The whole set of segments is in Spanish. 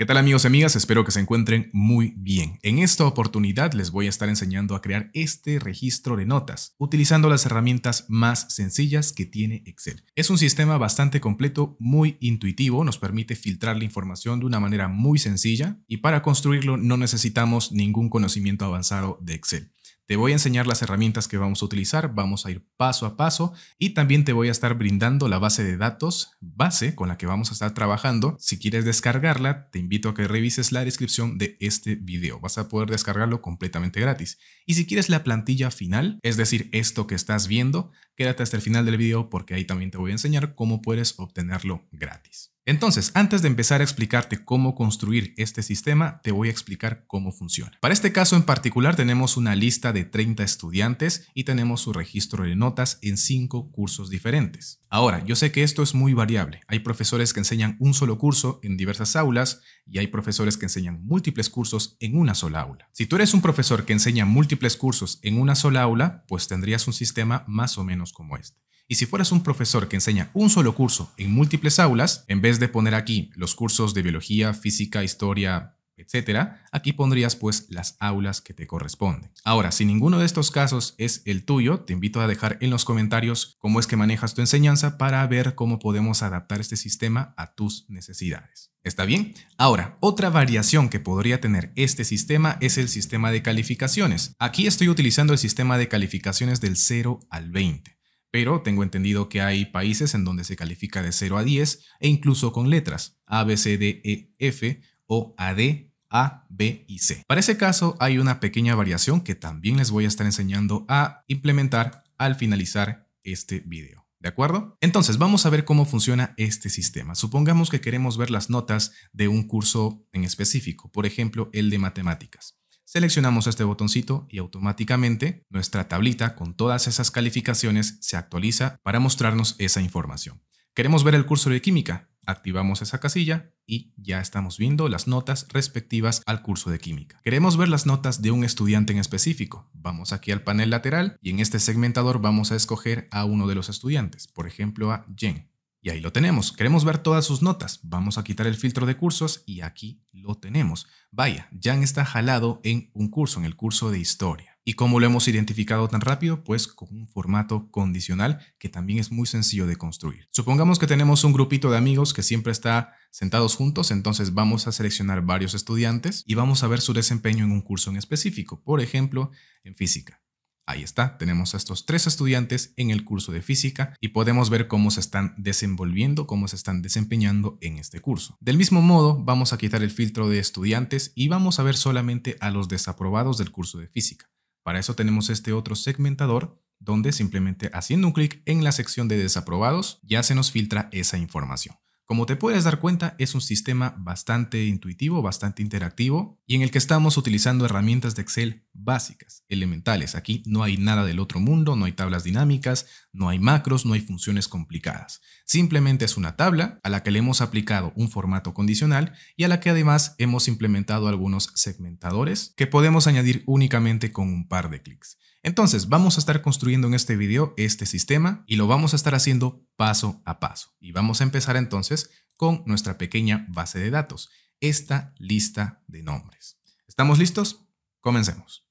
¿Qué tal amigos y amigas? Espero que se encuentren muy bien. En esta oportunidad les voy a estar enseñando a crear este registro de notas utilizando las herramientas más sencillas que tiene Excel. Es un sistema bastante completo, muy intuitivo, nos permite filtrar la información de una manera muy sencilla y para construirlo no necesitamos ningún conocimiento avanzado de Excel. Te voy a enseñar las herramientas que vamos a utilizar, vamos a ir paso a paso y también te voy a estar brindando la base de datos base con la que vamos a estar trabajando. Si quieres descargarla, te invito a que revises la descripción de este video. Vas a poder descargarlo completamente gratis. Y si quieres la plantilla final, es decir, esto que estás viendo, quédate hasta el final del video porque ahí también te voy a enseñar cómo puedes obtenerlo gratis. Entonces, antes de empezar a explicarte cómo construir este sistema, te voy a explicar cómo funciona. Para este caso en particular tenemos una lista de 30 estudiantes y tenemos su registro de notas en 5 cursos diferentes. Ahora, yo sé que esto es muy variable. Hay profesores que enseñan un solo curso en diversas aulas y hay profesores que enseñan múltiples cursos en una sola aula. Si tú eres un profesor que enseña múltiples cursos en una sola aula, pues tendrías un sistema más o menos como este. Y si fueras un profesor que enseña un solo curso en múltiples aulas, en vez de poner aquí los cursos de biología, física, historia, etcétera, aquí pondrías pues las aulas que te corresponden. Ahora, si ninguno de estos casos es el tuyo, te invito a dejar en los comentarios cómo es que manejas tu enseñanza para ver cómo podemos adaptar este sistema a tus necesidades. ¿Está bien? Ahora, otra variación que podría tener este sistema es el sistema de calificaciones. Aquí estoy utilizando el sistema de calificaciones del 0 al 20 pero tengo entendido que hay países en donde se califica de 0 a 10 e incluso con letras A, B, C, D, E, F o A, D, A, B y C. Para ese caso hay una pequeña variación que también les voy a estar enseñando a implementar al finalizar este video. ¿De acuerdo? Entonces vamos a ver cómo funciona este sistema. Supongamos que queremos ver las notas de un curso en específico, por ejemplo el de matemáticas. Seleccionamos este botoncito y automáticamente nuestra tablita con todas esas calificaciones se actualiza para mostrarnos esa información. Queremos ver el curso de química, activamos esa casilla y ya estamos viendo las notas respectivas al curso de química. Queremos ver las notas de un estudiante en específico. Vamos aquí al panel lateral y en este segmentador vamos a escoger a uno de los estudiantes, por ejemplo a Jen. Y ahí lo tenemos. Queremos ver todas sus notas. Vamos a quitar el filtro de cursos y aquí lo tenemos. Vaya, Jan está jalado en un curso, en el curso de historia. ¿Y cómo lo hemos identificado tan rápido? Pues con un formato condicional que también es muy sencillo de construir. Supongamos que tenemos un grupito de amigos que siempre está sentados juntos, entonces vamos a seleccionar varios estudiantes y vamos a ver su desempeño en un curso en específico, por ejemplo, en física. Ahí está, tenemos a estos tres estudiantes en el curso de física y podemos ver cómo se están desenvolviendo, cómo se están desempeñando en este curso. Del mismo modo, vamos a quitar el filtro de estudiantes y vamos a ver solamente a los desaprobados del curso de física. Para eso tenemos este otro segmentador donde simplemente haciendo un clic en la sección de desaprobados ya se nos filtra esa información. Como te puedes dar cuenta, es un sistema bastante intuitivo, bastante interactivo y en el que estamos utilizando herramientas de Excel básicas, elementales. Aquí no hay nada del otro mundo, no hay tablas dinámicas, no hay macros, no hay funciones complicadas. Simplemente es una tabla a la que le hemos aplicado un formato condicional y a la que además hemos implementado algunos segmentadores que podemos añadir únicamente con un par de clics. Entonces, vamos a estar construyendo en este video este sistema y lo vamos a estar haciendo paso a paso. Y vamos a empezar entonces con nuestra pequeña base de datos, esta lista de nombres. ¿Estamos listos? Comencemos.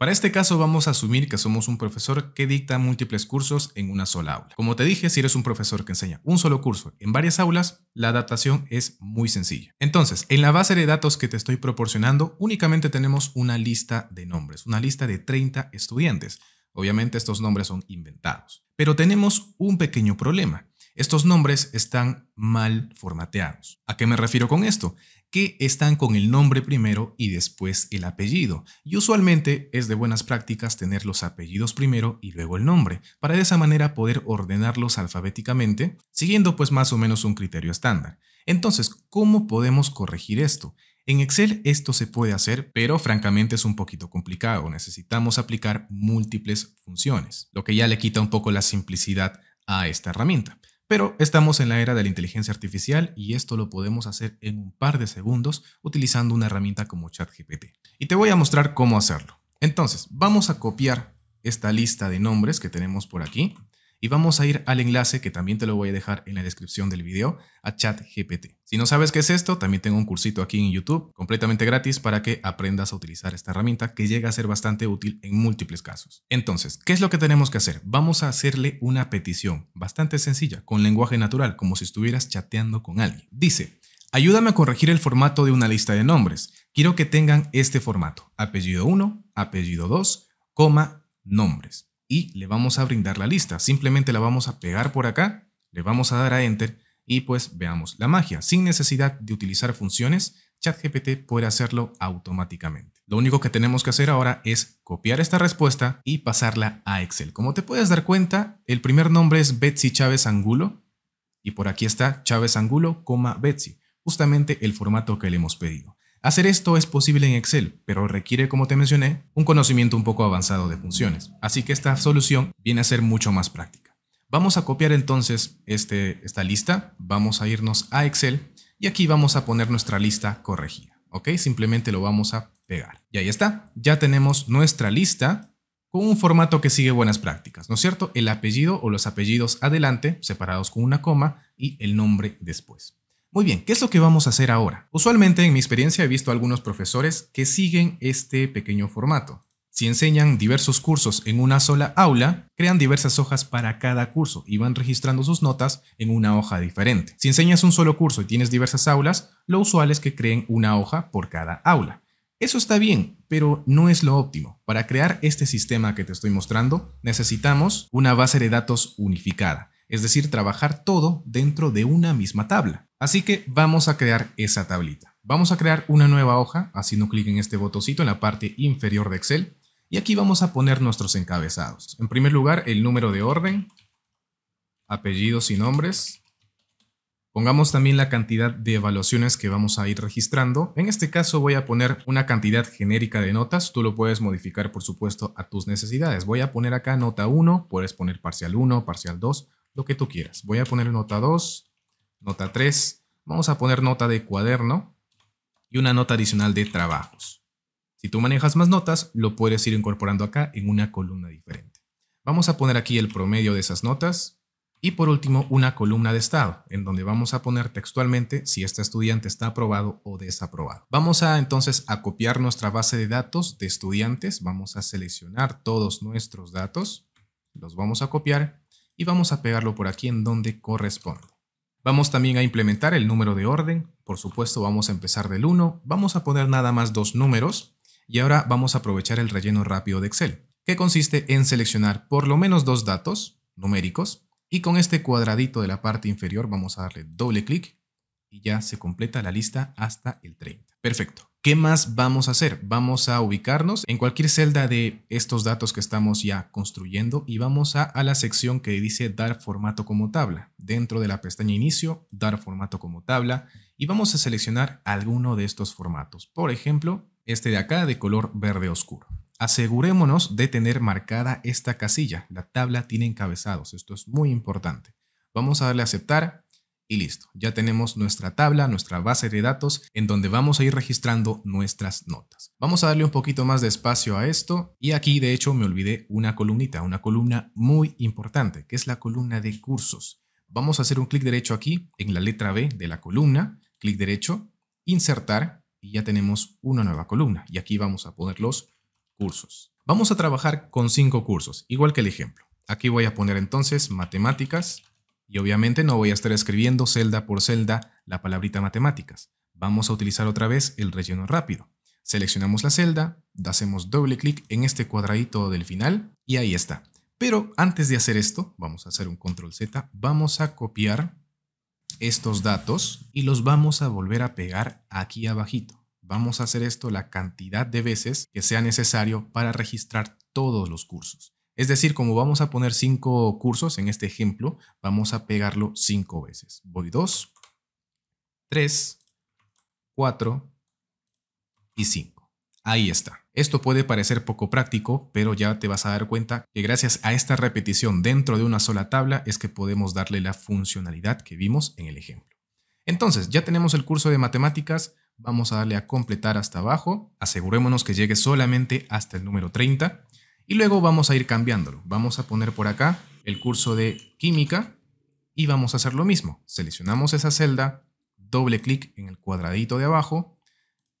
Para este caso vamos a asumir que somos un profesor que dicta múltiples cursos en una sola aula. Como te dije, si eres un profesor que enseña un solo curso en varias aulas, la adaptación es muy sencilla. Entonces, en la base de datos que te estoy proporcionando, únicamente tenemos una lista de nombres, una lista de 30 estudiantes. Obviamente estos nombres son inventados. Pero tenemos un pequeño problema. Estos nombres están mal formateados. ¿A qué me refiero con esto? Que están con el nombre primero y después el apellido. Y usualmente es de buenas prácticas tener los apellidos primero y luego el nombre, para de esa manera poder ordenarlos alfabéticamente, siguiendo pues más o menos un criterio estándar. Entonces, ¿cómo podemos corregir esto? En Excel esto se puede hacer, pero francamente es un poquito complicado. Necesitamos aplicar múltiples funciones, lo que ya le quita un poco la simplicidad a esta herramienta. Pero estamos en la era de la inteligencia artificial y esto lo podemos hacer en un par de segundos utilizando una herramienta como ChatGPT. Y te voy a mostrar cómo hacerlo. Entonces, vamos a copiar esta lista de nombres que tenemos por aquí y vamos a ir al enlace que también te lo voy a dejar en la descripción del video a ChatGPT. Si no sabes qué es esto, también tengo un cursito aquí en YouTube completamente gratis para que aprendas a utilizar esta herramienta que llega a ser bastante útil en múltiples casos. Entonces, ¿qué es lo que tenemos que hacer? Vamos a hacerle una petición bastante sencilla con lenguaje natural, como si estuvieras chateando con alguien. Dice, ayúdame a corregir el formato de una lista de nombres. Quiero que tengan este formato, apellido 1, apellido 2, coma, nombres y le vamos a brindar la lista. Simplemente la vamos a pegar por acá, le vamos a dar a Enter y pues veamos la magia. Sin necesidad de utilizar funciones, ChatGPT puede hacerlo automáticamente. Lo único que tenemos que hacer ahora es copiar esta respuesta y pasarla a Excel. Como te puedes dar cuenta, el primer nombre es Betsy Chávez Angulo y por aquí está Chávez Angulo, Betsy, justamente el formato que le hemos pedido. Hacer esto es posible en Excel, pero requiere, como te mencioné, un conocimiento un poco avanzado de funciones, así que esta solución viene a ser mucho más práctica. Vamos a copiar entonces este, esta lista, vamos a irnos a Excel y aquí vamos a poner nuestra lista corregida, ¿ok? Simplemente lo vamos a pegar. Y ahí está, ya tenemos nuestra lista con un formato que sigue buenas prácticas, ¿no es cierto? El apellido o los apellidos adelante, separados con una coma, y el nombre después. Muy bien, ¿qué es lo que vamos a hacer ahora? Usualmente en mi experiencia he visto algunos profesores que siguen este pequeño formato. Si enseñan diversos cursos en una sola aula, crean diversas hojas para cada curso y van registrando sus notas en una hoja diferente. Si enseñas un solo curso y tienes diversas aulas, lo usual es que creen una hoja por cada aula. Eso está bien, pero no es lo óptimo. Para crear este sistema que te estoy mostrando, necesitamos una base de datos unificada, es decir, trabajar todo dentro de una misma tabla. Así que vamos a crear esa tablita. Vamos a crear una nueva hoja, haciendo clic en este botoncito en la parte inferior de Excel. Y aquí vamos a poner nuestros encabezados. En primer lugar, el número de orden, apellidos y nombres. Pongamos también la cantidad de evaluaciones que vamos a ir registrando. En este caso voy a poner una cantidad genérica de notas. Tú lo puedes modificar, por supuesto, a tus necesidades. Voy a poner acá nota 1, puedes poner parcial 1, parcial 2, lo que tú quieras. Voy a poner nota 2, nota 3, vamos a poner nota de cuaderno y una nota adicional de trabajos. Si tú manejas más notas, lo puedes ir incorporando acá en una columna diferente. Vamos a poner aquí el promedio de esas notas y por último una columna de estado, en donde vamos a poner textualmente si este estudiante está aprobado o desaprobado. Vamos a entonces a copiar nuestra base de datos de estudiantes, vamos a seleccionar todos nuestros datos, los vamos a copiar y vamos a pegarlo por aquí en donde corresponde. Vamos también a implementar el número de orden. Por supuesto, vamos a empezar del 1. Vamos a poner nada más dos números. Y ahora vamos a aprovechar el relleno rápido de Excel, que consiste en seleccionar por lo menos dos datos numéricos. Y con este cuadradito de la parte inferior vamos a darle doble clic y ya se completa la lista hasta el 30. Perfecto. ¿Qué más vamos a hacer? Vamos a ubicarnos en cualquier celda de estos datos que estamos ya construyendo y vamos a, a, la sección que dice dar formato como tabla. Dentro de la pestaña inicio, dar formato como tabla y vamos a seleccionar alguno de estos formatos. Por ejemplo, este de acá de color verde oscuro. Asegurémonos de tener marcada esta casilla. La tabla tiene encabezados. Esto es muy importante. Vamos a darle a aceptar y listo, ya tenemos nuestra tabla, nuestra base de datos en donde vamos a ir registrando nuestras notas. Vamos a darle un poquito más de espacio a esto y aquí de hecho me olvidé una columnita, una columna muy importante que es la columna de cursos. Vamos a hacer un clic derecho aquí en la letra B de la columna, clic derecho, insertar y ya tenemos una nueva columna y aquí vamos a poner los cursos. Vamos a trabajar con cinco cursos, igual que el ejemplo. Aquí voy a poner entonces matemáticas, y obviamente no voy a estar escribiendo celda por celda la palabrita matemáticas. Vamos a utilizar otra vez el relleno rápido. Seleccionamos la celda, hacemos doble clic en este cuadradito del final y ahí está. Pero antes de hacer esto, vamos a hacer un control Z, vamos a copiar estos datos y los vamos a volver a pegar aquí abajito. Vamos a hacer esto la cantidad de veces que sea necesario para registrar todos los cursos. Es decir, como vamos a poner cinco cursos en este ejemplo, vamos a pegarlo cinco veces. Voy 2, 3, 4 y 5. Ahí está. Esto puede parecer poco práctico, pero ya te vas a dar cuenta que gracias a esta repetición dentro de una sola tabla es que podemos darle la funcionalidad que vimos en el ejemplo. Entonces, ya tenemos el curso de matemáticas, vamos a darle a completar hasta abajo, asegurémonos que llegue solamente hasta el número 30 y luego vamos a ir cambiándolo. Vamos a poner por acá el curso de química y vamos a hacer lo mismo. Seleccionamos esa celda, doble clic en el cuadradito de abajo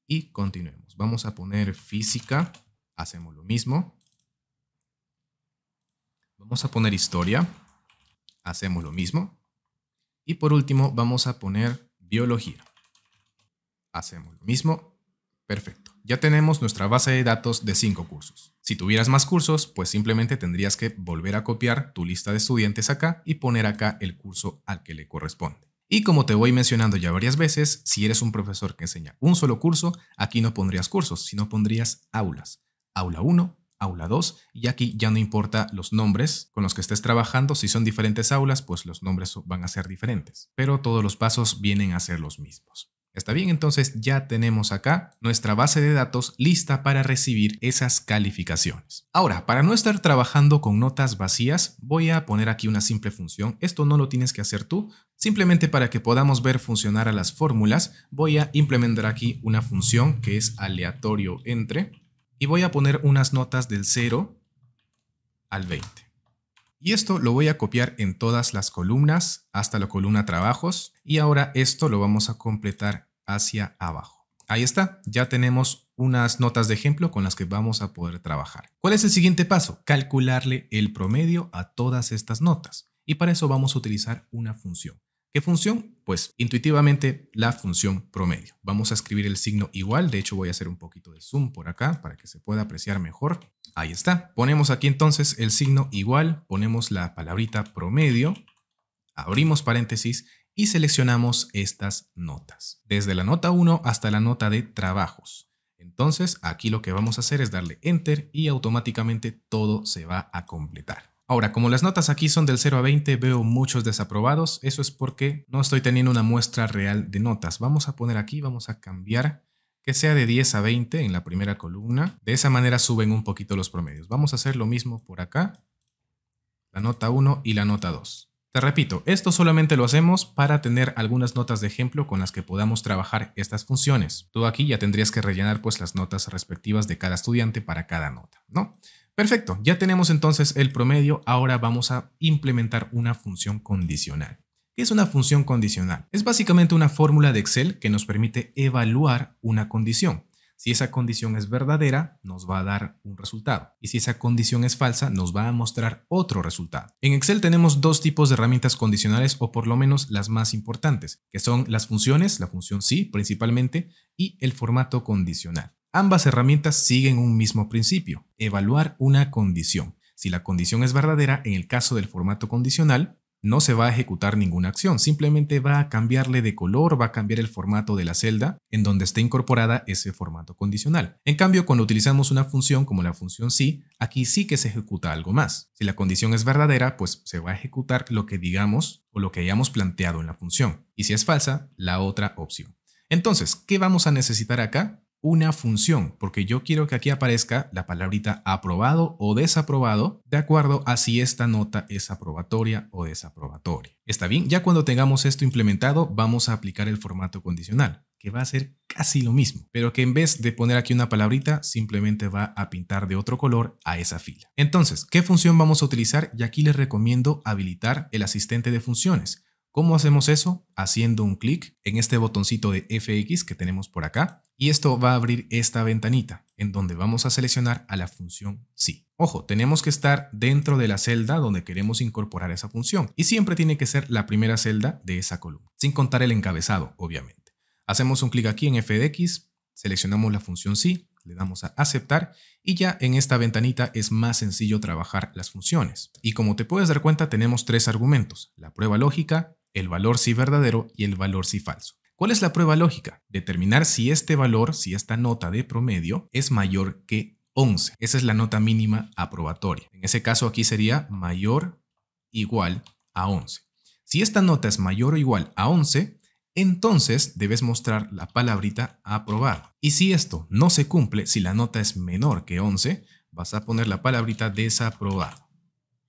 y continuemos. Vamos a poner física, hacemos lo mismo. Vamos a poner historia, hacemos lo mismo. Y por último vamos a poner biología. Hacemos lo mismo. Perfecto. Ya tenemos nuestra base de datos de 5 cursos. Si tuvieras más cursos, pues simplemente tendrías que volver a copiar tu lista de estudiantes acá y poner acá el curso al que le corresponde. Y como te voy mencionando ya varias veces, si eres un profesor que enseña un solo curso, aquí no pondrías cursos, sino pondrías aulas. Aula 1, aula 2, y aquí ya no importa los nombres con los que estés trabajando, si son diferentes aulas, pues los nombres van a ser diferentes, pero todos los pasos vienen a ser los mismos. Está bien, entonces ya tenemos acá nuestra base de datos lista para recibir esas calificaciones. Ahora, para no estar trabajando con notas vacías, voy a poner aquí una simple función. Esto no lo tienes que hacer tú, simplemente para que podamos ver funcionar a las fórmulas, voy a implementar aquí una función que es aleatorio entre y voy a poner unas notas del 0 al 20. Y esto lo voy a copiar en todas las columnas hasta la columna trabajos y ahora esto lo vamos a completar hacia abajo. Ahí está, ya tenemos unas notas de ejemplo con las que vamos a poder trabajar. ¿Cuál es el siguiente paso? Calcularle el promedio a todas estas notas. Y para eso vamos a utilizar una función. ¿Qué función? Pues intuitivamente la función promedio. Vamos a escribir el signo igual, de hecho voy a hacer un poquito de zoom por acá para que se pueda apreciar mejor. Ahí está. Ponemos aquí entonces el signo igual, ponemos la palabrita promedio, abrimos paréntesis y seleccionamos estas notas. Desde la nota 1 hasta la nota de trabajos. Entonces aquí lo que vamos a hacer es darle enter y automáticamente todo se va a completar. Ahora, como las notas aquí son del 0 a 20, veo muchos desaprobados. Eso es porque no estoy teniendo una muestra real de notas. Vamos a poner aquí, vamos a cambiar que sea de 10 a 20 en la primera columna. De esa manera suben un poquito los promedios. Vamos a hacer lo mismo por acá. La nota 1 y la nota 2. Te repito, esto solamente lo hacemos para tener algunas notas de ejemplo con las que podamos trabajar estas funciones. Tú aquí ya tendrías que rellenar pues las notas respectivas de cada estudiante para cada nota, ¿no? Perfecto, ya tenemos entonces el promedio, ahora vamos a implementar una función condicional. ¿Qué es una función condicional? Es básicamente una fórmula de Excel que nos permite evaluar una condición. Si esa condición es verdadera, nos va a dar un resultado. Y si esa condición es falsa, nos va a mostrar otro resultado. En Excel tenemos dos tipos de herramientas condicionales, o por lo menos las más importantes, que son las funciones, la función sí principalmente, y el formato condicional. Ambas herramientas siguen un mismo principio, evaluar una condición. Si la condición es verdadera, en el caso del formato condicional, no se va a ejecutar ninguna acción, simplemente va a cambiarle de color, va a cambiar el formato de la celda en donde esté incorporada ese formato condicional. En cambio, cuando utilizamos una función como la función sí, aquí sí que se ejecuta algo más. Si la condición es verdadera, pues se va a ejecutar lo que digamos o lo que hayamos planteado en la función. Y si es falsa, la otra opción. Entonces, ¿qué vamos a necesitar acá? Una función, porque yo quiero que aquí aparezca la palabrita aprobado o desaprobado de acuerdo a si esta nota es aprobatoria o desaprobatoria. ¿Está bien? Ya cuando tengamos esto implementado, vamos a aplicar el formato condicional, que va a ser casi lo mismo, pero que en vez de poner aquí una palabrita, simplemente va a pintar de otro color a esa fila. Entonces, ¿qué función vamos a utilizar? Y aquí les recomiendo habilitar el asistente de funciones. ¿Cómo hacemos eso? Haciendo un clic en este botoncito de FX que tenemos por acá y esto va a abrir esta ventanita en donde vamos a seleccionar a la función sí. Ojo, tenemos que estar dentro de la celda donde queremos incorporar esa función y siempre tiene que ser la primera celda de esa columna, sin contar el encabezado, obviamente. Hacemos un clic aquí en FX, seleccionamos la función sí, le damos a aceptar y ya en esta ventanita es más sencillo trabajar las funciones. Y como te puedes dar cuenta tenemos tres argumentos, la prueba lógica, el valor sí verdadero y el valor sí falso. ¿Cuál es la prueba lógica? Determinar si este valor, si esta nota de promedio es mayor que 11. Esa es la nota mínima aprobatoria. En ese caso aquí sería mayor igual a 11. Si esta nota es mayor o igual a 11, entonces debes mostrar la palabrita aprobado. Y si esto no se cumple, si la nota es menor que 11, vas a poner la palabrita desaprobado.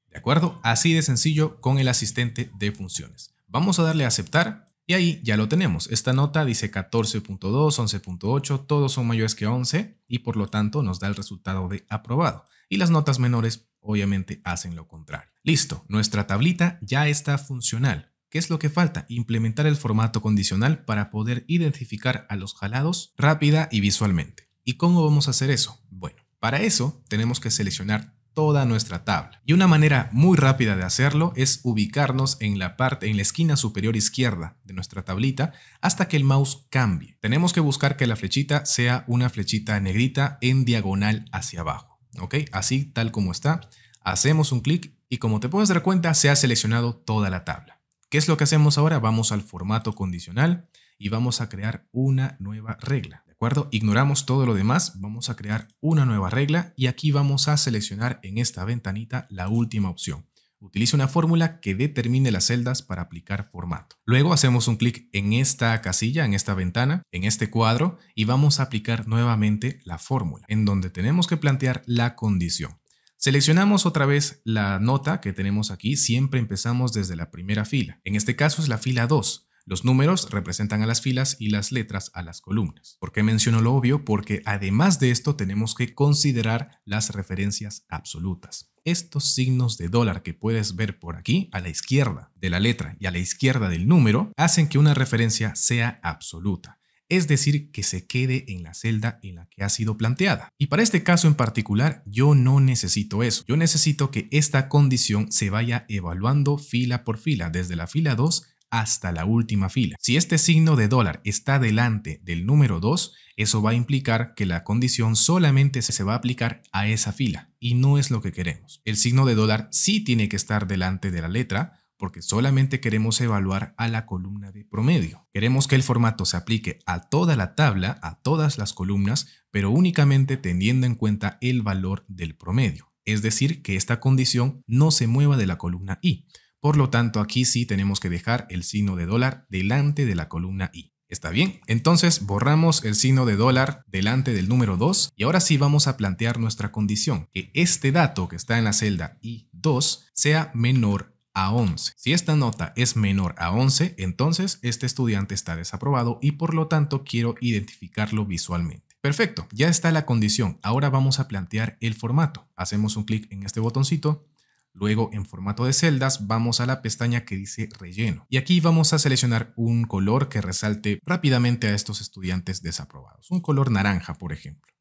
¿De acuerdo? Así de sencillo con el asistente de funciones. Vamos a darle a aceptar y ahí ya lo tenemos. Esta nota dice 14.2, 11.8, todos son mayores que 11 y por lo tanto nos da el resultado de aprobado. Y las notas menores obviamente hacen lo contrario. Listo, nuestra tablita ya está funcional. ¿Qué es lo que falta? Implementar el formato condicional para poder identificar a los jalados rápida y visualmente. ¿Y cómo vamos a hacer eso? Bueno, para eso tenemos que seleccionar toda nuestra tabla. Y una manera muy rápida de hacerlo es ubicarnos en la parte en la esquina superior izquierda de nuestra tablita hasta que el mouse cambie. Tenemos que buscar que la flechita sea una flechita negrita en diagonal hacia abajo, ¿ok? Así tal como está. Hacemos un clic y como te puedes dar cuenta se ha seleccionado toda la tabla. ¿Qué es lo que hacemos ahora? Vamos al formato condicional y vamos a crear una nueva regla Ignoramos todo lo demás, vamos a crear una nueva regla y aquí vamos a seleccionar en esta ventanita la última opción. Utilice una fórmula que determine las celdas para aplicar formato. Luego hacemos un clic en esta casilla, en esta ventana, en este cuadro y vamos a aplicar nuevamente la fórmula, en donde tenemos que plantear la condición. Seleccionamos otra vez la nota que tenemos aquí, siempre empezamos desde la primera fila. En este caso es la fila 2. Los números representan a las filas y las letras a las columnas. ¿Por qué menciono lo obvio? Porque además de esto tenemos que considerar las referencias absolutas. Estos signos de dólar que puedes ver por aquí, a la izquierda de la letra y a la izquierda del número, hacen que una referencia sea absoluta es decir, que se quede en la celda en la que ha sido planteada. Y para este caso en particular, yo no necesito eso. Yo necesito que esta condición se vaya evaluando fila por fila, desde la fila 2 hasta la última fila. Si este signo de dólar está delante del número 2, eso va a implicar que la condición solamente se va a aplicar a esa fila y no es lo que queremos. El signo de dólar sí tiene que estar delante de la letra porque solamente queremos evaluar a la columna de promedio. Queremos que el formato se aplique a toda la tabla, a todas las columnas, pero únicamente teniendo en cuenta el valor del promedio. Es decir, que esta condición no se mueva de la columna I. Por lo tanto, aquí sí tenemos que dejar el signo de dólar delante de la columna I. ¿Está bien? Entonces borramos el signo de dólar delante del número 2 y ahora sí vamos a plantear nuestra condición, que este dato que está en la celda I2 sea menor a 11. Si esta nota es menor a 11, entonces este estudiante está desaprobado y por lo tanto quiero identificarlo visualmente. Perfecto, ya está la condición. Ahora vamos a plantear el formato. Hacemos un clic en este botoncito Luego en formato de celdas vamos a la pestaña que dice relleno y aquí vamos a seleccionar un color que resalte rápidamente a estos estudiantes desaprobados. Un color naranja, por ejemplo.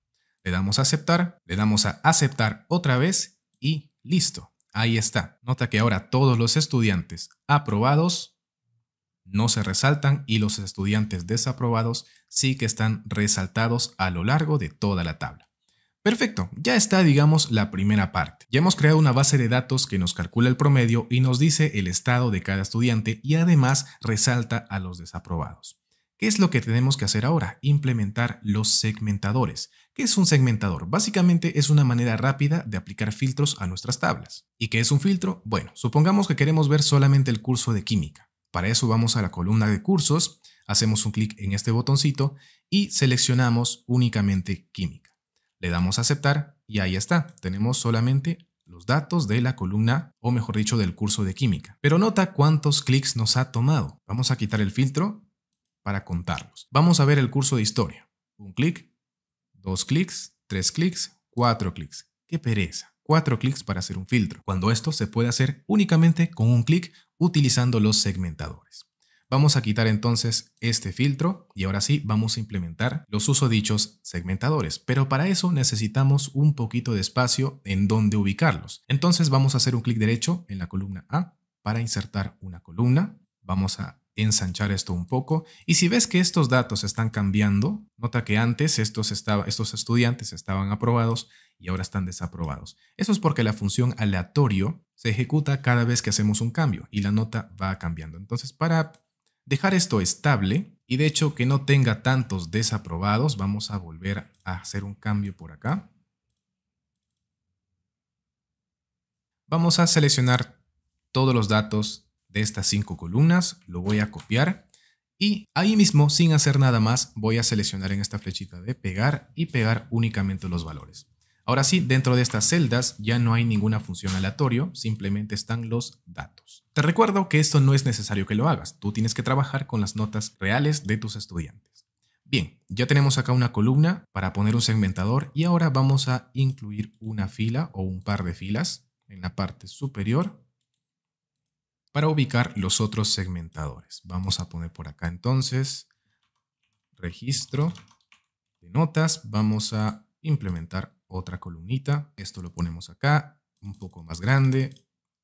Le damos a aceptar, le damos a aceptar otra vez y listo. Ahí está. Nota que ahora todos los estudiantes aprobados no se resaltan y los estudiantes desaprobados sí que están resaltados a lo largo de toda la tabla. Perfecto, ya está digamos la primera parte. Ya hemos creado una base de datos que nos calcula el promedio y nos dice el estado de cada estudiante y además resalta a los desaprobados. ¿Qué es lo que tenemos que hacer ahora? Implementar los segmentadores. ¿Qué es un segmentador? Básicamente es una manera rápida de aplicar filtros a nuestras tablas. ¿Y qué es un filtro? Bueno, supongamos que queremos ver solamente el curso de química. Para eso vamos a la columna de cursos, hacemos un clic en este botoncito y seleccionamos únicamente química. Le damos a aceptar y ahí está. Tenemos solamente los datos de la columna, o mejor dicho, del curso de química. Pero nota cuántos clics nos ha tomado. Vamos a quitar el filtro para contarlos. Vamos a ver el curso de historia. Un clic, dos clics, tres clics, cuatro clics. ¡Qué pereza! Cuatro clics para hacer un filtro, cuando esto se puede hacer únicamente con un clic utilizando los segmentadores. Vamos a quitar entonces este filtro y ahora sí vamos a implementar los usodichos segmentadores, pero para eso necesitamos un poquito de espacio en donde ubicarlos. Entonces vamos a hacer un clic derecho en la columna A para insertar una columna. Vamos a ensanchar esto un poco y si ves que estos datos están cambiando, nota que antes estos, estos estudiantes estaban aprobados y ahora están desaprobados. Eso es porque la función aleatorio se ejecuta cada vez que hacemos un cambio y la nota va cambiando. Entonces para dejar esto estable y de hecho que no tenga tantos desaprobados, vamos a volver a hacer un cambio por acá. Vamos a seleccionar todos los datos de estas cinco columnas, lo voy a copiar y ahí mismo, sin hacer nada más, voy a seleccionar en esta flechita de pegar y pegar únicamente los valores. Ahora sí, dentro de estas celdas ya no hay ninguna función aleatorio, simplemente están los datos. Te recuerdo que esto no es necesario que lo hagas, tú tienes que trabajar con las notas reales de tus estudiantes. Bien, ya tenemos acá una columna para poner un segmentador y ahora vamos a incluir una fila o un par de filas. en la parte superior para ubicar los otros segmentadores. Vamos a poner por acá entonces registro de notas. Vamos a implementar otra columnita. Esto lo ponemos acá, un poco más grande,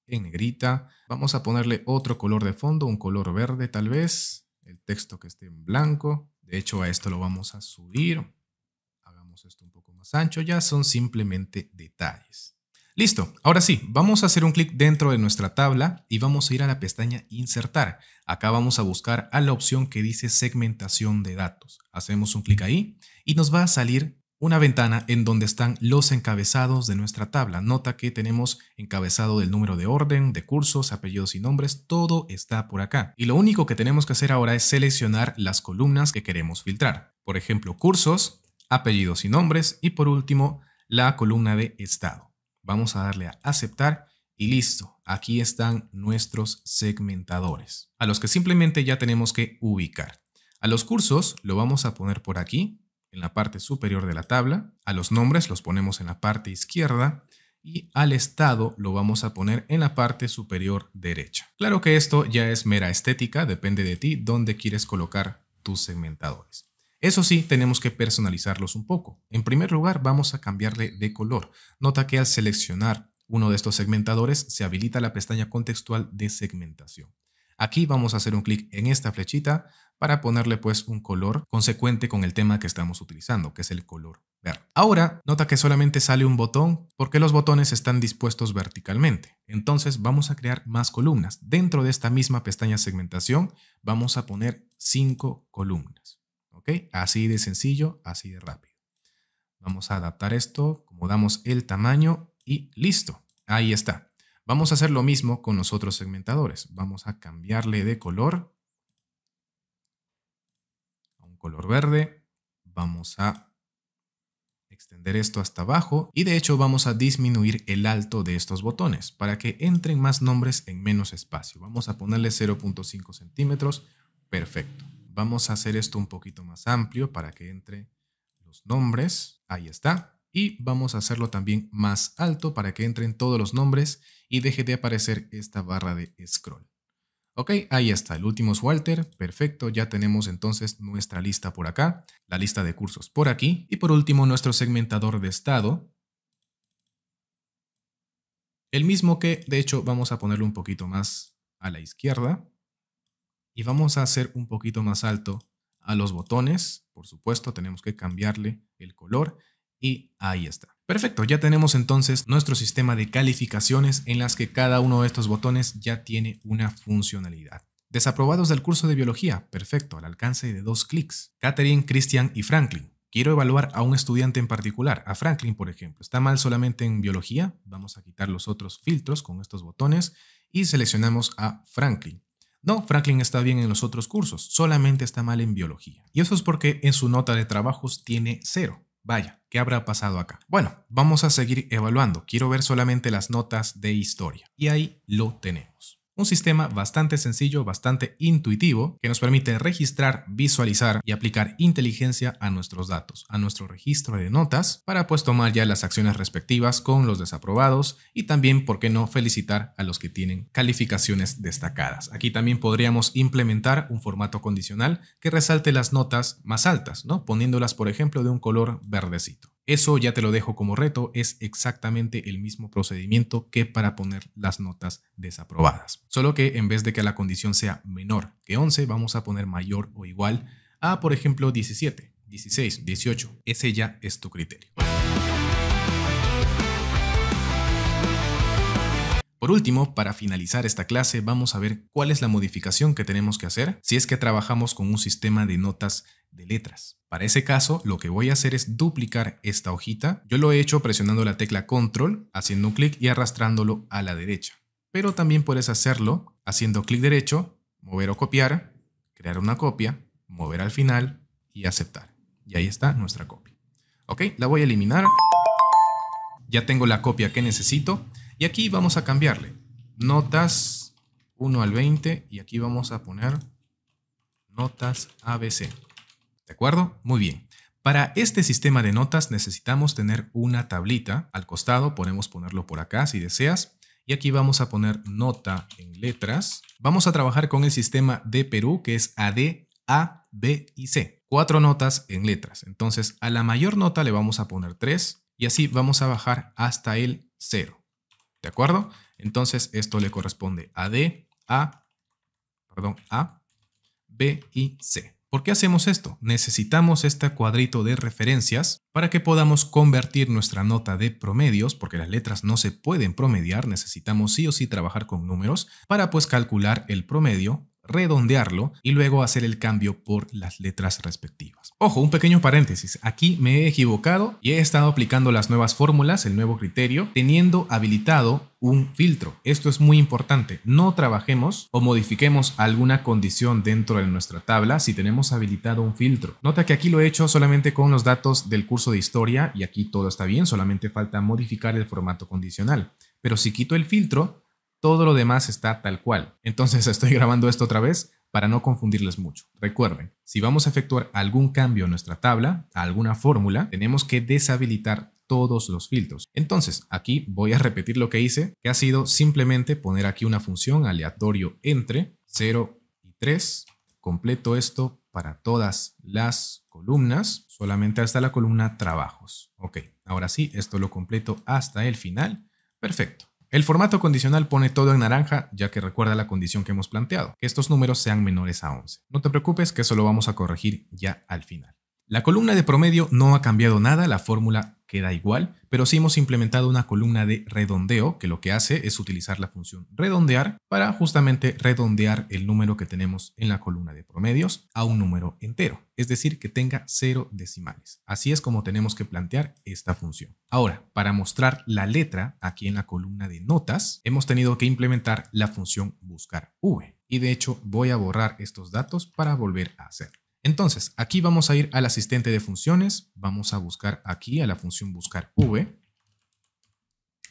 en negrita. Vamos a ponerle otro color de fondo, un color verde tal vez. El texto que esté en blanco. De hecho, a esto lo vamos a subir. Hagamos esto un poco más ancho. Ya son simplemente detalles. Listo, ahora sí, vamos a hacer un clic dentro de nuestra tabla y vamos a ir a la pestaña Insertar. Acá vamos a buscar a la opción que dice Segmentación de datos. Hacemos un clic ahí y nos va a salir una ventana en donde están los encabezados de nuestra tabla. Nota que tenemos encabezado del número de orden, de cursos, apellidos y nombres, todo está por acá. Y lo único que tenemos que hacer ahora es seleccionar las columnas que queremos filtrar. Por ejemplo, cursos, apellidos y nombres y por último, la columna de estado. Vamos a darle a aceptar y listo. Aquí están nuestros segmentadores, a los que simplemente ya tenemos que ubicar. A los cursos lo vamos a poner por aquí, en la parte superior de la tabla. A los nombres los ponemos en la parte izquierda y al estado lo vamos a poner en la parte superior derecha. Claro que esto ya es mera estética, depende de ti dónde quieres colocar tus segmentadores. Eso sí, tenemos que personalizarlos un poco. En primer lugar, vamos a cambiarle de color. Nota que al seleccionar uno de estos segmentadores se habilita la pestaña contextual de segmentación. Aquí vamos a hacer un clic en esta flechita para ponerle pues un color consecuente con el tema que estamos utilizando, que es el color verde. Ahora, nota que solamente sale un botón porque los botones están dispuestos verticalmente. Entonces vamos a crear más columnas. Dentro de esta misma pestaña segmentación vamos a poner cinco columnas. Así de sencillo, así de rápido. Vamos a adaptar esto, como damos el tamaño y listo. Ahí está. Vamos a hacer lo mismo con los otros segmentadores. Vamos a cambiarle de color a un color verde. Vamos a extender esto hasta abajo y de hecho vamos a disminuir el alto de estos botones para que entren más nombres en menos espacio. Vamos a ponerle 0.5 centímetros. Perfecto. Vamos a hacer esto un poquito más amplio para que entre los nombres. Ahí está. Y vamos a hacerlo también más alto para que entren todos los nombres y deje de aparecer esta barra de scroll. Ok, ahí está, el último es Walter, perfecto, ya tenemos entonces nuestra lista por acá, la lista de cursos por aquí, y por último nuestro segmentador de estado, el mismo que de hecho vamos a ponerlo un poquito más a la izquierda, y vamos a hacer un poquito más alto a los botones. Por supuesto, tenemos que cambiarle el color y ahí está. Perfecto, ya tenemos entonces nuestro sistema de calificaciones en las que cada uno de estos botones ya tiene una funcionalidad. Desaprobados del curso de biología, perfecto, al alcance de dos clics. Catherine, Christian y Franklin. Quiero evaluar a un estudiante en particular, a Franklin por ejemplo. ¿Está mal solamente en biología? Vamos a quitar los otros filtros con estos botones y seleccionamos a Franklin. No, Franklin está bien en los otros cursos, solamente está mal en biología. Y eso es porque en su nota de trabajos tiene cero. Vaya, ¿qué habrá pasado acá? Bueno, vamos a seguir evaluando. Quiero ver solamente las notas de historia. Y ahí lo tenemos. Un sistema bastante sencillo, bastante intuitivo, que nos permite registrar, visualizar y aplicar inteligencia a nuestros datos, a nuestro registro de notas, para pues tomar ya las acciones respectivas con los desaprobados y también, ¿por qué no?, felicitar a los que tienen calificaciones destacadas. Aquí también podríamos implementar un formato condicional que resalte las notas más altas, ¿no? Poniéndolas, por ejemplo, de un color verdecito. Eso ya te lo dejo como reto, es exactamente el mismo procedimiento que para poner las notas desaprobadas. Solo que en vez de que la condición sea menor que 11, vamos a poner mayor o igual a, por ejemplo, 17, 16, 18. Ese ya es tu criterio. Por último, para finalizar esta clase, vamos a ver cuál es la modificación que tenemos que hacer si es que trabajamos con un sistema de notas de letras. Para ese caso, lo que voy a hacer es duplicar esta hojita. Yo lo he hecho presionando la tecla Control, haciendo un clic y arrastrándolo a la derecha. Pero también puedes hacerlo haciendo clic derecho, mover o copiar, crear una copia, mover al final y aceptar. Y ahí está nuestra copia. Ok, la voy a eliminar. Ya tengo la copia que necesito. Y aquí vamos a cambiarle notas 1 al 20 y aquí vamos a poner notas ABC. ¿De acuerdo? Muy bien. Para este sistema de notas necesitamos tener una tablita. Al costado podemos ponerlo por acá si deseas. y aquí vamos a poner nota en letras. Vamos a trabajar con el sistema de Perú que es AD, A, B y C. Cuatro notas en letras. Entonces a la mayor nota le vamos a poner 3 y así vamos a bajar hasta el 0. ¿De acuerdo? Entonces esto le corresponde a D, A, perdón, A, B y C. ¿Por qué hacemos esto? Necesitamos este cuadrito de referencias para que podamos convertir nuestra nota de promedios, porque las letras no se pueden promediar, necesitamos sí o sí trabajar con números, para pues calcular el promedio redondearlo y luego hacer el cambio por las letras respectivas. Ojo, un pequeño paréntesis. Aquí me he equivocado y he estado aplicando las nuevas fórmulas, el nuevo criterio, teniendo habilitado un filtro. Esto es muy importante. No trabajemos o modifiquemos alguna condición dentro de nuestra tabla si tenemos habilitado un filtro. Nota que aquí lo he hecho solamente con los datos del curso de historia y aquí todo está bien, solamente falta modificar el formato condicional. Pero si quito el filtro, todo lo demás está tal cual. Entonces estoy grabando esto otra vez para no confundirles mucho. Recuerden, si vamos a efectuar algún cambio en nuestra tabla, a alguna fórmula, tenemos que deshabilitar todos los filtros. Entonces, aquí voy a repetir lo que hice, que ha sido simplemente poner aquí una función aleatorio entre 0 y 3. Completo esto para todas las columnas, solamente hasta la columna trabajos. Ok, ahora sí, esto lo completo hasta el final. Perfecto. El formato condicional pone todo en naranja, ya que recuerda la condición que hemos planteado, que estos números sean menores a 11. No te preocupes que eso lo vamos a corregir ya al final. La columna de promedio no ha cambiado nada, la fórmula queda igual, pero sí hemos implementado una columna de redondeo que lo que hace es utilizar la función redondear para justamente redondear el número que tenemos en la columna de promedios a un número entero, es decir, que tenga cero decimales. Así es como tenemos que plantear esta función. Ahora, para mostrar la letra aquí en la columna de notas, hemos tenido que implementar la función buscar v. Y de hecho voy a borrar estos datos para volver a hacerlo. Entonces, aquí vamos a ir al asistente de funciones, vamos a buscar aquí a la función buscar v,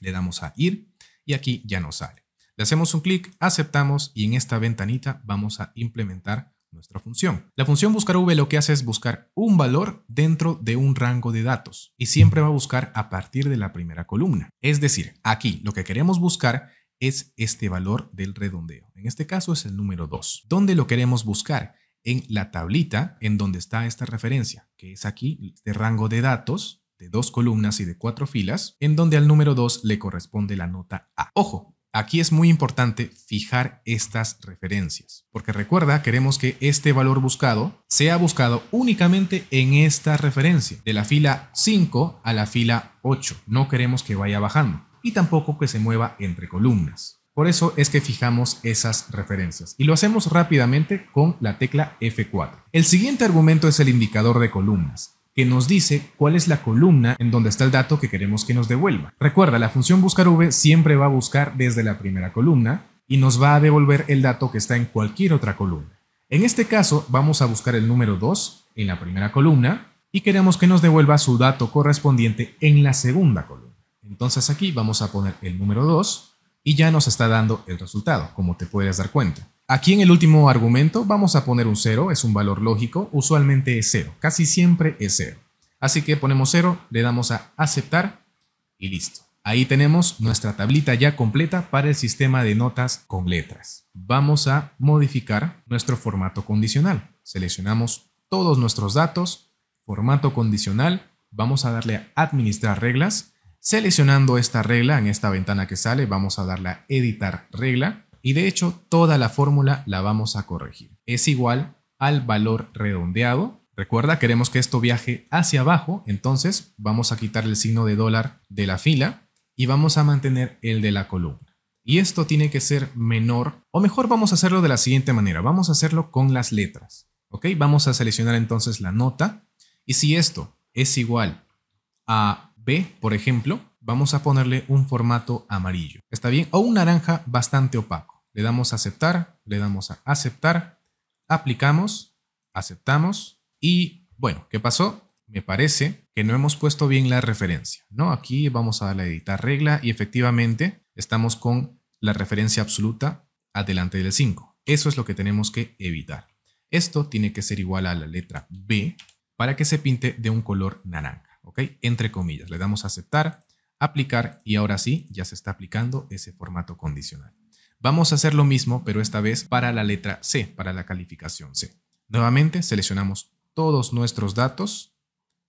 le damos a ir y aquí ya nos sale. Le hacemos un clic, aceptamos y en esta ventanita vamos a implementar nuestra función. La función buscar v lo que hace es buscar un valor dentro de un rango de datos y siempre va a buscar a partir de la primera columna. Es decir, aquí lo que queremos buscar es este valor del redondeo. En este caso es el número 2. ¿Dónde lo queremos buscar? En la tablita en donde está esta referencia, que es aquí este rango de datos de dos columnas y de cuatro filas, en donde al número 2 le corresponde la nota A. Ojo, aquí es muy importante fijar estas referencias, porque recuerda, queremos que este valor buscado sea buscado únicamente en esta referencia, de la fila 5 a la fila 8. No queremos que vaya bajando y tampoco que se mueva entre columnas. Por eso es que fijamos esas referencias y lo hacemos rápidamente con la tecla F4. El siguiente argumento es el indicador de columnas que nos dice cuál es la columna en donde está el dato que queremos que nos devuelva. Recuerda, la función buscar v siempre va a buscar desde la primera columna y nos va a devolver el dato que está en cualquier otra columna. En este caso, vamos a buscar el número 2 en la primera columna y queremos que nos devuelva su dato correspondiente en la segunda columna. Entonces aquí vamos a poner el número 2 y ya nos está dando el resultado, como te puedes dar cuenta. Aquí en el último argumento vamos a poner un 0, es un valor lógico, usualmente es 0, casi siempre es 0. Así que ponemos 0, le damos a aceptar y listo. Ahí tenemos nuestra tablita ya completa para el sistema de notas con letras. Vamos a modificar nuestro formato condicional. Seleccionamos todos nuestros datos, formato condicional, vamos a darle a administrar reglas Seleccionando esta regla en esta ventana que sale, vamos a darle a editar regla y de hecho toda la fórmula la vamos a corregir. Es igual al valor redondeado. Recuerda, queremos que esto viaje hacia abajo, entonces vamos a quitar el signo de dólar de la fila y vamos a mantener el de la columna. Y esto tiene que ser menor, o mejor vamos a hacerlo de la siguiente manera, vamos a hacerlo con las letras. ¿Ok? Vamos a seleccionar entonces la nota y si esto es igual a B, por ejemplo, vamos a ponerle un formato amarillo. ¿Está bien? O un naranja bastante opaco. Le damos a aceptar, le damos a aceptar, aplicamos, aceptamos y bueno, ¿qué pasó? Me parece que no hemos puesto bien la referencia, ¿no? Aquí vamos a darle a editar regla y efectivamente estamos con la referencia absoluta adelante del 5. Eso es lo que tenemos que evitar. Esto tiene que ser igual a la letra B para que se pinte de un color naranja. ¿Ok? Entre comillas, le damos a aceptar, aplicar y ahora sí ya se está aplicando ese formato condicional. Vamos a hacer lo mismo, pero esta vez para la letra C, para la calificación C. Nuevamente seleccionamos todos nuestros datos,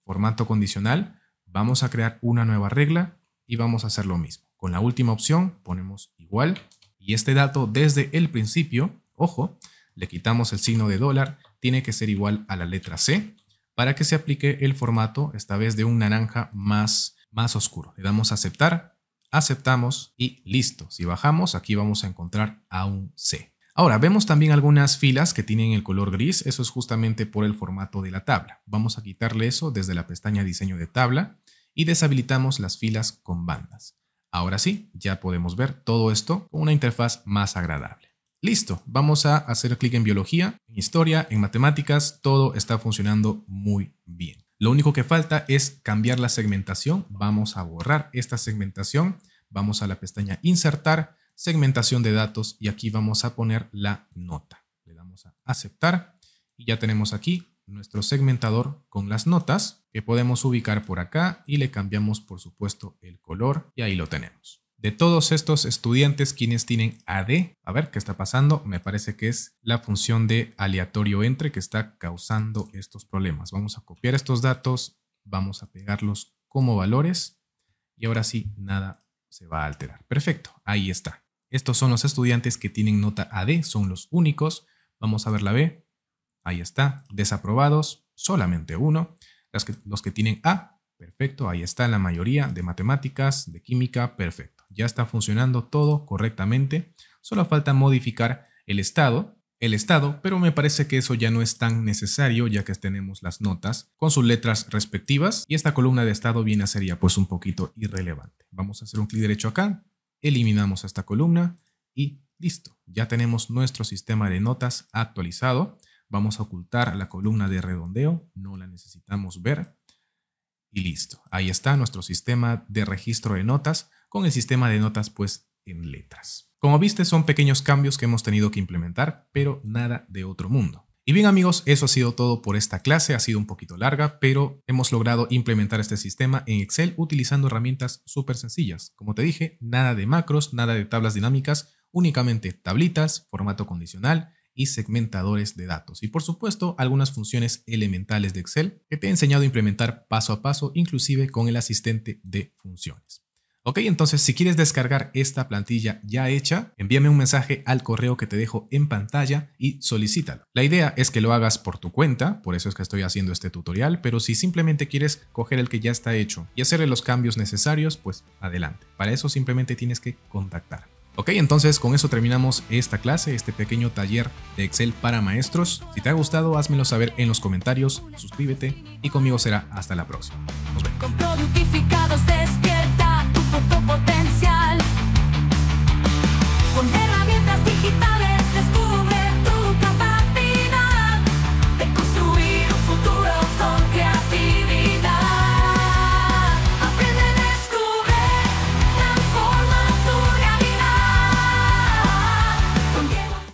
formato condicional, vamos a crear una nueva regla y vamos a hacer lo mismo. Con la última opción ponemos igual y este dato desde el principio, ojo, le quitamos el signo de dólar, tiene que ser igual a la letra C para que se aplique el formato, esta vez de un naranja más, más oscuro. Le damos a aceptar, aceptamos y listo. Si bajamos, aquí vamos a encontrar a un C. Ahora, vemos también algunas filas que tienen el color gris, eso es justamente por el formato de la tabla. Vamos a quitarle eso desde la pestaña Diseño de tabla y deshabilitamos las filas con bandas. Ahora sí, ya podemos ver todo esto con una interfaz más agradable. Listo, vamos a hacer clic en biología, en historia, en matemáticas, todo está funcionando muy bien. Lo único que falta es cambiar la segmentación. Vamos a borrar esta segmentación. Vamos a la pestaña insertar, segmentación de datos y aquí vamos a poner la nota. Le damos a aceptar y ya tenemos aquí nuestro segmentador con las notas que podemos ubicar por acá y le cambiamos por supuesto el color y ahí lo tenemos. De todos estos estudiantes quienes tienen AD, a ver qué está pasando, me parece que es la función de aleatorio entre que está causando estos problemas. Vamos a copiar estos datos, vamos a pegarlos como valores y ahora sí nada se va a alterar. Perfecto, ahí está. Estos son los estudiantes que tienen nota AD, son los únicos. Vamos a ver la B. Ahí está. Desaprobados, solamente uno. Los que, los que tienen A, perfecto. Ahí está la mayoría de matemáticas, de química, perfecto. Ya está funcionando todo correctamente. Solo falta modificar el estado el estado, pero me parece que eso ya no es tan necesario ya que tenemos las notas con sus letras respectivas y esta columna de estado viene a ser pues un poquito irrelevante. Vamos a hacer un clic derecho acá, eliminamos esta columna y listo. Ya tenemos nuestro sistema de notas actualizado. Vamos a ocultar la columna de redondeo, no la necesitamos ver. Y listo. Ahí está nuestro sistema de registro de notas con el sistema de notas pues en letras. Como viste son pequeños cambios que hemos tenido que implementar, pero nada de otro mundo. Y bien amigos, eso ha sido todo por esta clase, ha sido un poquito larga, pero hemos logrado implementar este sistema en Excel utilizando herramientas súper sencillas. Como te dije, nada de macros, nada de tablas dinámicas, únicamente tablitas, formato condicional y segmentadores de datos. Y por supuesto, algunas funciones elementales de Excel que te he enseñado a implementar paso a paso, inclusive con el asistente de funciones. Ok, entonces si quieres descargar esta plantilla ya hecha, envíame un mensaje al correo que te dejo en pantalla y solicítalo. La idea es que lo hagas por tu cuenta, por eso es que estoy haciendo este tutorial, pero si simplemente quieres coger el que ya está hecho y hacerle los cambios necesarios, pues adelante. Para eso simplemente tienes que contactar. Ok, entonces con eso terminamos esta clase, este pequeño taller de Excel para maestros. Si te ha gustado, házmelo saber en los comentarios, suscríbete y conmigo será hasta la próxima. Nos vemos.